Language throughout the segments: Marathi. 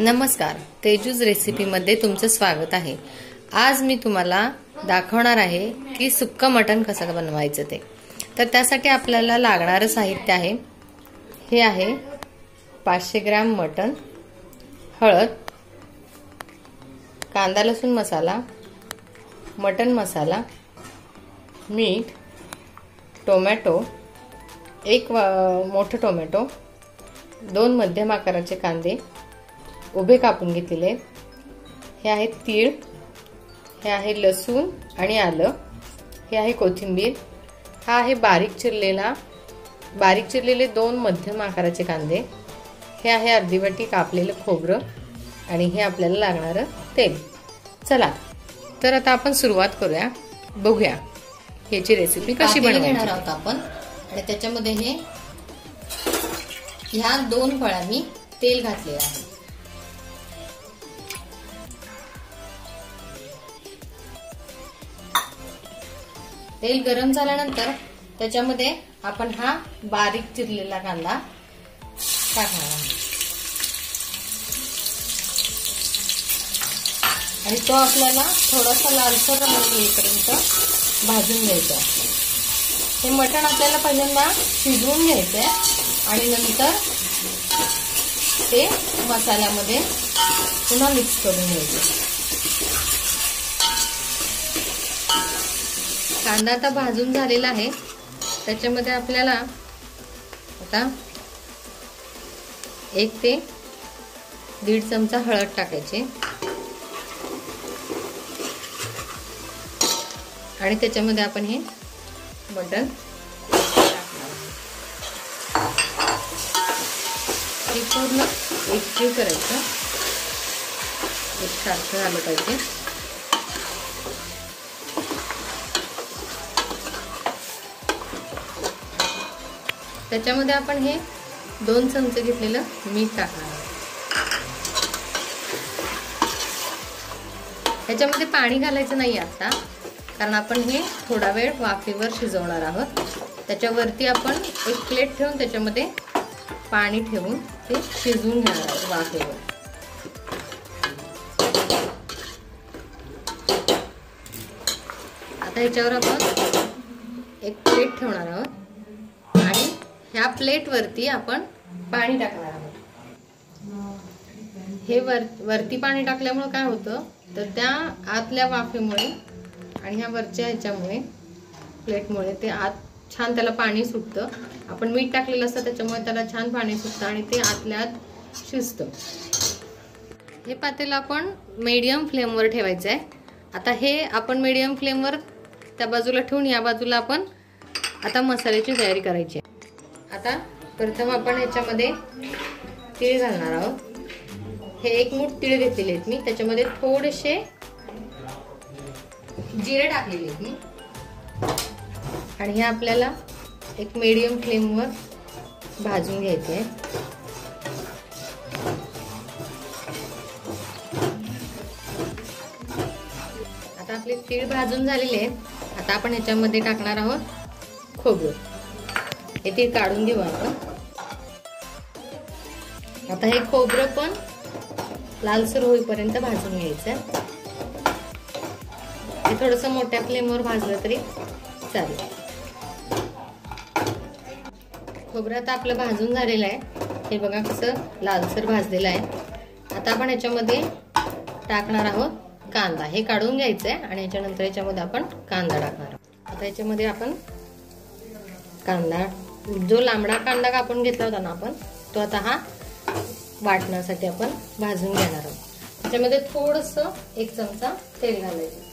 नमस्कार तेजूज रेसिपीमध्ये तुमचं स्वागत आहे. आज मी तुम्हाला दाखवणार आहे की सुक्क मटण कसं बनवायचं ते. तर त्यासाठी आपल्याला लागणारं साहित्य आहे. हे आहे पाचशे ग्रॅम मटण हळद कांदा लसूण मसाला मटण मसाला मीठ टोमॅटो एक मोठं टोमॅटो दोन मध्यम आकाराचे कांदे उभे कापून घेतलेले हे आहे तीळ हे आहे लसूण आणि आलं हे आहे कोथिंबीर हा आहे बारीक चिरलेला बारीक चिरलेले दोन मध्यम आकाराचे कांदे हे आहे अर्धी वाटी कापलेलं खोबरं आणि हे आपल्याला लागणारं तेल. चला तर आता आपण सुरुवात करूया बघूया ह्याची रेसिपी कशी बनवणार आहोत आपण. आणि त्याच्यामध्ये हे ह्या दोन फळांनी तेल घातले आहे. तेल गरम झाल्यानंतर त्याच्यामध्ये आपण हा बारीक चिरलेला कांदा टाकणार आणि तो आपल्याला थोडासा लालसर रंग येईपर्यंत भाजून घ्यायचा हे मटण आपल्याला पहिल्यांदा शिजवून घ्यायचंय आणि नंतर ते मसाल्यामध्ये पुन्हा मिक्स करून घ्यायचं कांदा आता भाजून झालेला आहे. त्याच्यामध्ये आपल्याला आता एक ते दीड चमचा हळद टाकायचे. आणि त्याच्यामध्ये आपण हे मटण हे पूर्ण एकजीव करायचं. एक सारखं झालं पाहिजे. त्याच्यामध्ये आपण हे दोन चमचे घेतलेलं मीठ टाकणार ह्याच्यामध्ये पाणी घालायचं नाही आता कारण आपण हे थोडा वेळ वाफेवर शिजवणार आहोत. त्याच्यावरती आपण एक प्लेट ठेवून त्याच्यामध्ये पाणी ठेवून ते शिजवून घेणार आहोत वाफेवर. आता ह्याच्यावर आपण एक प्लेट ठेवणार आहोत. ह्या प्लेटवरती आपण पाणी टाकणार आहोत. हे वर वरती पाणी टाकल्यामुळं काय होतं? तर त्या आतल्या वाफेमुळे आणि ह्या वरच्या ह्याच्यामुळे प्लेटमुळे ते आत छान त्याला पाणी सुटतं. आपण मीठ टाकलेलं असतं त्याच्यामुळे त्याला छान पाणी सुटतं आणि ते आतल्या आत शिजतं. हे पातेलं आपण मीडियम फ्लेमवर ठेवायचं आहे आता हे आपण मीडियम फ्लेमवर त्या बाजूला ठेवून या बाजूला आपण आता मसाल्याची तयारी करायची आहे. आता प्रथम आपण ह्याच्यामध्ये तीळ घालणार आहोत. हे एक मूठ तीळ घेतलेले आहेत मी. त्याच्यामध्ये थोडेसे जिरे टाकलेले आहेत मी. आणि हे आपल्याला एक मीडियम फ्लेमवर भाजून घ्यायचे आहे आता आपले तीळ भाजून झालेले आहेत. आता आपण ह्याच्यामध्ये टाकणार आहोत खोबरं. हे ते काढून घेऊ आपण आता हे खोबरं पण लालसर होईपर्यंत भाजून घ्यायचं हे थोडस मोठ्या फ्लेमवर भाजलं तरी चालेल. खोबरं आता आपलं भाजून झालेलं आहे. हे बघा कसं लालसर भाजलेलं आहे. आता आपण याच्यामध्ये टाकणार आहोत कांदा. हे काढून घ्यायचं आहे आणि याच्यानंतर याच्यामध्ये आपण कांदा टाकणार आहोत. आता याच्यामध्ये आपण कांदा जो लांबडा कांदा कापून घेतला होता ना आपण तो आता हा वाटण्यासाठी आपण भाजून घेणार आहोत. त्याच्यामध्ये थोडस एक चमचा तेल घालायचं.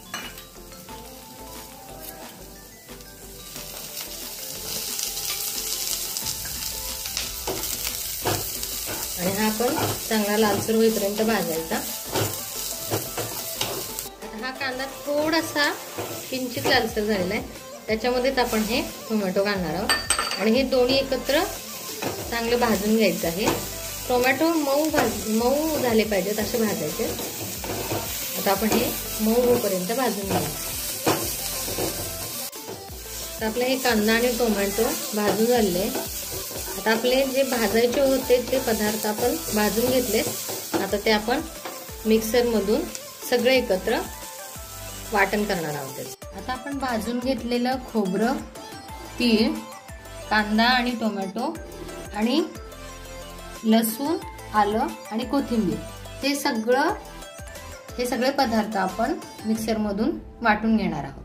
आणि हा आपण चांगला लालसर होईपर्यंत भाजायचा. आता हा कांदा थोडासा किंचित लालसर झालेला आहे. त्याच्यामध्येच आपण हे टोमॅटो घालणार आहोत. आणि हे दोन्ही एकत्र चांगलं भाजून घ्यायचं आहे. टोमॅटो मऊ भाज मऊ झाले पाहिजेत असे भाजायचे. आता आपण हे मऊ होईपर्यंत भाजून घेऊ. तर आपलं हे कांदा आणि टोमॅटो भाजून झाले. आता आपले जे भाजायचे होते ते पदार्थ आपण भाजून घेतले. आता ते आपण मिक्सरमधून सगळे एकत्र वाटण करणार आहोत. आता आपण भाजून घेतलेलं खोबरं तीळ कांदा आणि टोमॅटो आणि लसूण आलं आणि कोथिंबीर. हे सगळं हे सगळे पदार्थ आपण मिक्सरमधून वाटून घेणार आहोत.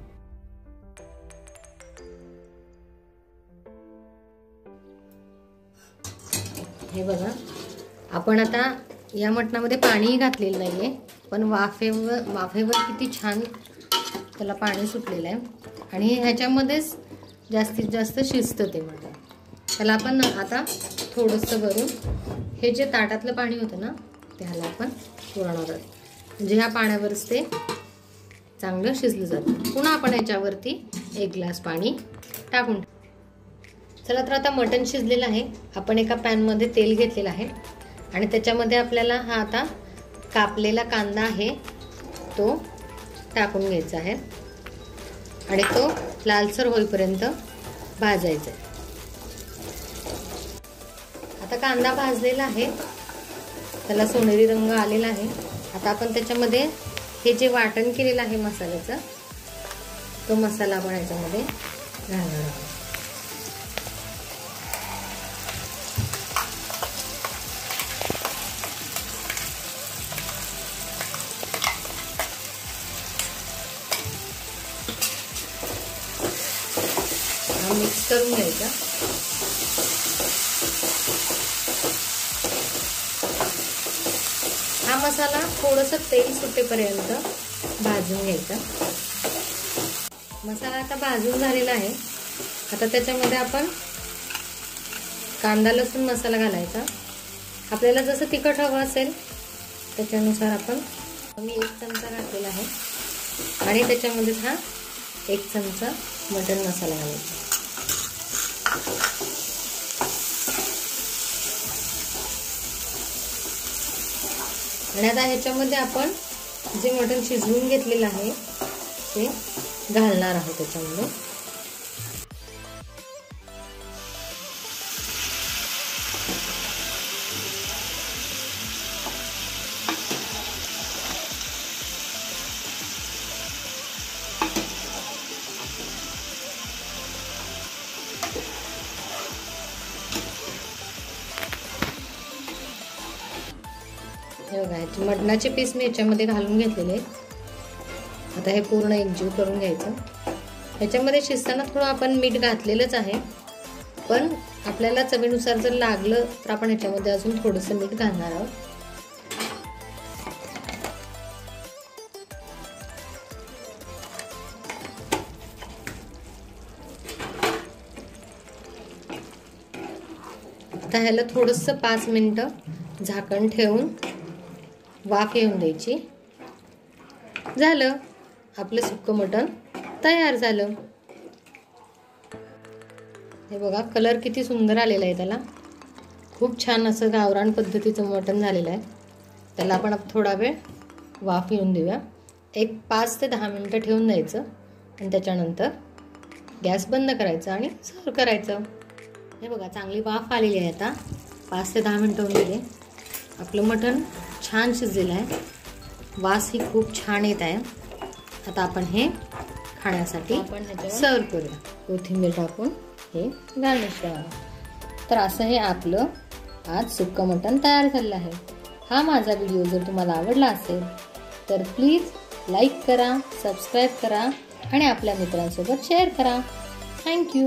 हे बघा. आपण आता या मटणामध्ये पाणीही घातलेलं नाहीये पण वाफेवर वाफेवर किती छान त्याला पाणी सुटलेलं आहे. आणि ह्याच्यामध्येच जास्तीत जास्त शिजतं ते मटण. त्याला आपण आता थोडंसं भरून हे जे ताटातलं पाणी होतं ना त्याला आपण पुरवणार आहोत म्हणजे ह्या पाण्यावरच ते चांगलं शिजलं जातं. पुन्हा आपण याच्यावरती एक ग्लास पाणी टाकून चला तर आता मटण शिजलेलं आहे. आपण एका पॅनमध्ये तेल घेतलेलं आहे. आणि त्याच्यामध्ये आपल्याला हा आता कापलेला कांदा आहे तो टाकून घ्यायचा आहे. आणि तो लालसर होईपर्यंत भाजायचं. आहे आता कांदा भाजलेला आहे. त्याला सोनेरी रंग आलेला आहे. आता आपण त्याच्यामध्ये हे जे वाटण केलेलं आहे मसाल्याचं तो मसाला आपण याच्यामध्ये घालणार आहोत. आणि मिक्स करून घ्यायचा. हा मसाला थोडंसं तेल सुटेपर्यंत भाजून घ्यायचा. मसाला आता भाजून झालेला आहे. आता त्याच्यामध्ये आपण कांदा लसूण मसाला घालायचा. आपल्याला जसं तिखट हवं असेल त्याच्यानुसार आपण मी एक चमचा घातलेला आहे. आणि त्याच्यामध्येच हा एक चमचा मटन मसाला घालायचा. आणि आता ह्याच्यामध्ये आपण जे मटण शिजवून घेतलेलं आहे ते घालणार आहोत त्याच्यामध्ये. मटणाचे पीस मी याच्यामध्ये घालून घेतलेले आता हे पूर्ण एकजीव करून घ्यायचं. ह्याच्यामध्ये शिजताना थोडं आपण मीठ घातलेलंच आहे. पण आपल्याला चवीनुसार जर लागलं तर आपण ह्याच्यामध्ये अजून थोडंसं मीठ घालणार आहोत. आता ह्याला थोडंसं पाच मिनटं झाकण ठेवून वाफ येऊन द्यायची. झालं. आपलं सुक्कं मटण तयार झालं. हे बघा कलर किती सुंदर आलेला आहे त्याला. खूप छान असं गावरान पद्धतीचं मटण झालेलं आहे. त्याला आपण थोडा वेळ वाफ येऊन देऊया. एक पाच ते दहा मिनटं ठेवून द्यायचं आणि त्याच्यानंतर गॅस बंद करायचा आणि सर्व करायचं. हे बघा चांगली वाफ आलेली आहे आता. पाच ते दहा मिनटं होऊन गेले. आपलं मटण छान शिजलेलं आहे. वास ही खूप छान येत आहे. आता आपण हे खाण्यासाठी सर्व करूया. कोथिंबीर टाकून हे गार्निश करा तर असं हे आपलं आज सुक्कं मटण तयार झालेलं आहे. हा माझा व्हिडिओ जर तुम्हाला आवडला असेल तर प्लीज लाईक करा सबस्क्राईब करा आणि आपल्या मित्रांसोबत शेअर करा. थँक्यू